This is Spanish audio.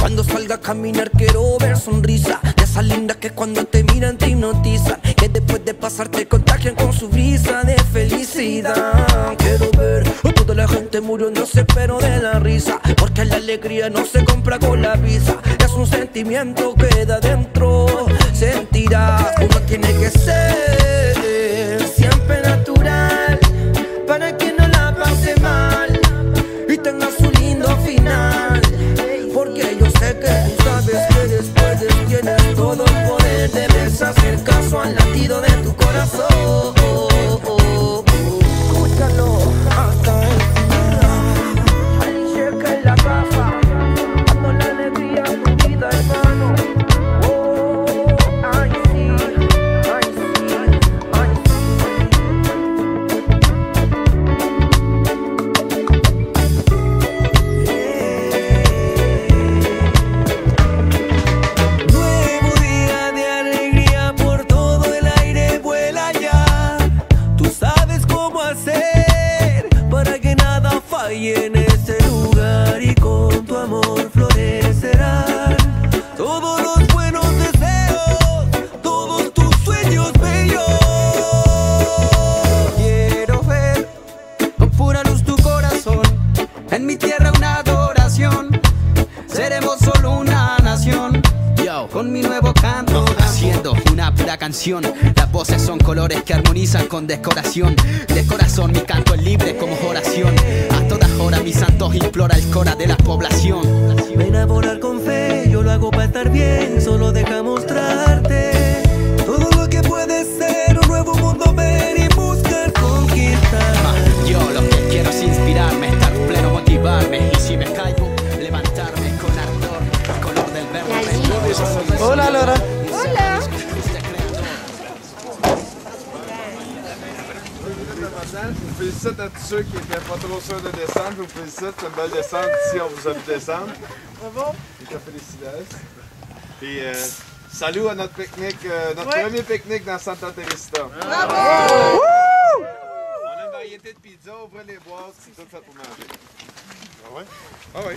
Cuando salga a caminar quiero ver sonrisa. De esas lindas que cuando te miran te hipnotizan. Que después de pasar te contagian con su brisa de felicidad. Quiero ver a toda la gente muriéndose pero de la risa. Porque la alegría no se compra con la visa. Es un sentimiento que da dentro. Sentirás como tiene que ser al latido para que nada falle en este lugar y con tu amor florecerán todos los buenos deseos, todos tus sueños bellos. Quiero ver con pura luz tu corazón. En mi tierra con mi nuevo canto. Haciendo una pura canción. Las voces son colores que armonizan con decoración. De corazón mi canto es libre como oración. A todas horas mis santos implora el cora de la población. Ven a volar con fe, yo lo hago para estar bien, solo deja Hola Laura. Hola. Je vous félicite à tous ceux qui n'étaient pas trop sûrs de descendre. Je vous félicite. C'est une belle descente ici. On vous a vu descendre. Bravo. Félicitations. Puis, euh, salut à notre pique-nique, euh, notre premier pique-nique dans Santa Teresa. Bravo! On a une variété de pizza. Ouvrez les boîtes. C'est tout fait pour manger. Ah ouais? Ah ouais.